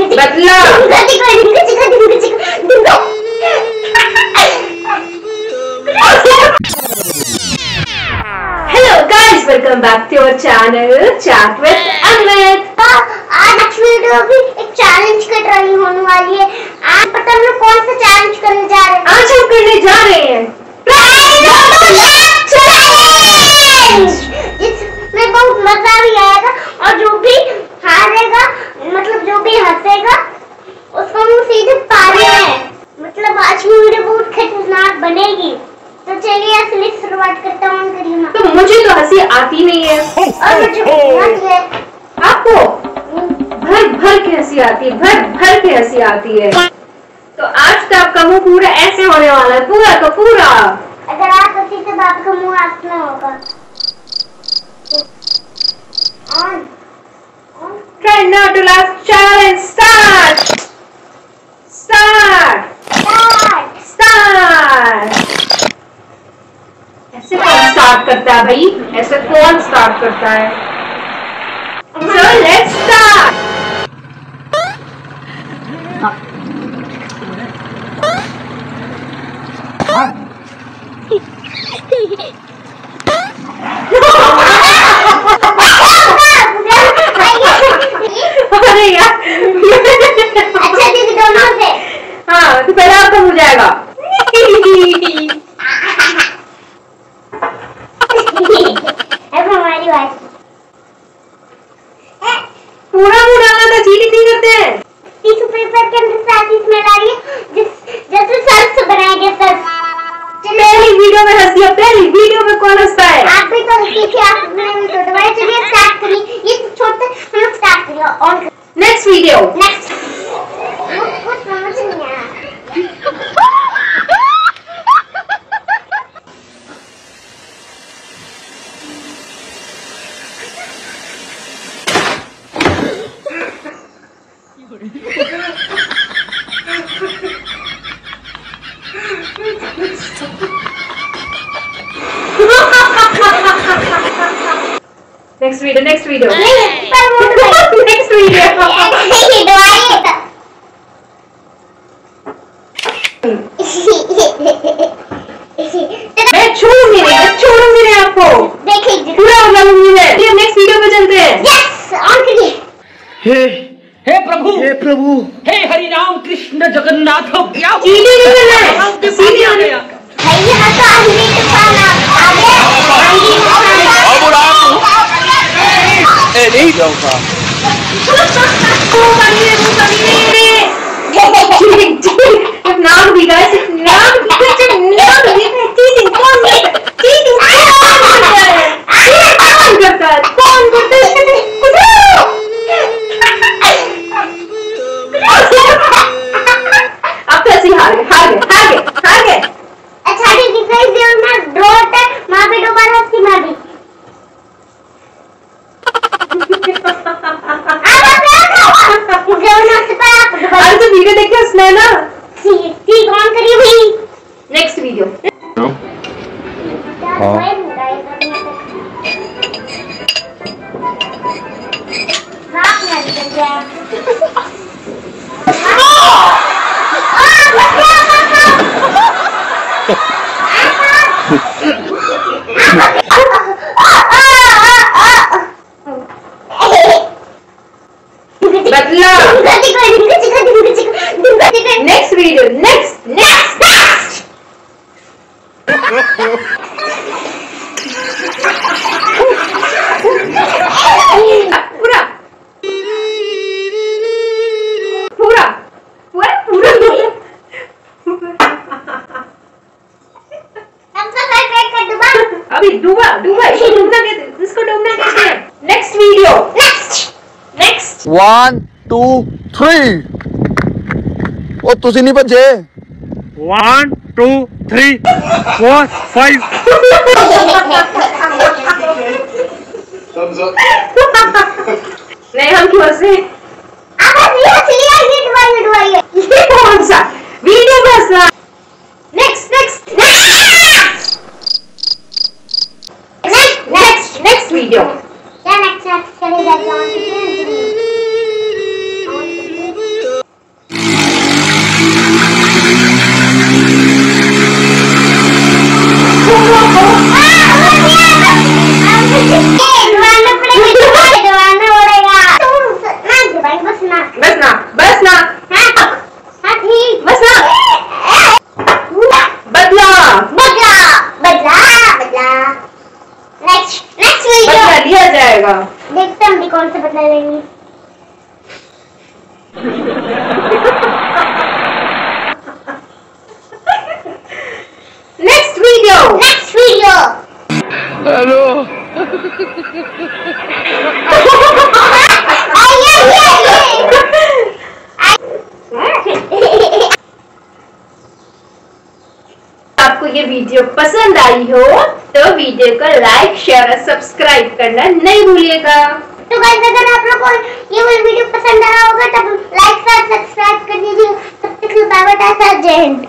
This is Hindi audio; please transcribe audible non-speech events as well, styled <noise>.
बदला। Hello guys welcome back to our channel chat with Amit आज वीडियो भी एक चैलेंज कर रही होने वाली है। आज पता हम लोग कौन सा चैलेंज करने जा रहे हैं। आज हम करने जा रहे हैं जिसमें बहुत मज़ा भी आएगा और जो भी हारेगा मतलब जो भी हंसेगा उसको हम सीधे पाले हैं मतलब आज की वीडियो बहुत खतरनाक बनेगी। तो चलिए असली शुरुआत करता हूँ तो मुझे तो हँसी आती नहीं है। और मुझे है। आपको भर भर के हँसी आती है भर भर के हँसी आती है। तो आज तो आपका मुँह पूरा ऐसे होने वाला है पूरा का पूरा। अगर आप होती तो बाप का मुँह आपना होगा Try not to laugh challenge start start start ऐसे कौन स्टार्ट करता है भाई? ऐसे कौन स्टार्ट करता है? So let's start! अरे <laughs> यार अच्छा दीदी दोनों से हाँ तो पहले आपका हो जाएगा अब हमारी बात पूरा मुँह डालना था चीटिंग नहीं करते हैं। टिश्यू पेपर के अंदर सारी स्मेल आ रही है जिस जैसे सर्फ बनाएँगे सर्फ चलिए पहली वीडियो में हंस दिया पहली वीडियो में कौन हंसता है आप भी तो सीखे आप अपने भी तो दबाए चलिए स्टार्ट करिए ये तो छोटे हम लोग स्टार्ट करिए ऑन नेक्स्ट वीडियो नेक्स्ट कुछ समझ नहीं आया तो नेक्स्ट वीडियो ये दवाई है मैं छोड़ूँगी नहीं मैं छोड़ूँगी नहीं आपको देखिए पूरा हो मैं। चलिए नेक्स्ट वीडियो पे चलते हैं। यस ऑन करिए हे हे प्रभु। हे प्रभु। हे हरि राम कृष्ण जगन्नाथ। क्या? सीधे नहीं है सीधे आने चीटिंग <laughs> <laughs> नाम भी गाइस वीडियो देख के हंसना ना? ठीक ठीक ऑन करी हुई नेक्स्ट वीडियो हाँ रात में निकल गया बदला गति कर गति कर गति कर गति कर next video next next next पूरा पूरा पूरा पूरा हम सब कर कर कर दबा अभी डूबा डूबा ये डूबना कहते इसको डूबना कहते हैं next video next next one to three ਉਹ ਤੁਸੀਂ ਨਹੀਂ ਭੱਜੇ One, two, three, four, five. नहीं हम क्यों हंसे अब असली असली ये दवाई दवाई है ये कौन सा वीडियो में हंसना next next next next next video क्या नेक्स्ट नेक्स्ट चले जाते हैं वीडियो पसंद आई हो तो वीडियो को लाइक शेयर और सब्सक्राइब करना नहीं भूलिएगा। तो गाइस अगर आप लोगों को ये वाली वीडियो पसंद आया होगा, तब लाइक शेयर सब्सक्राइब कर दीजिए। तब तक बाय बाय जय हिंद।